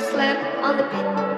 slap on the pit.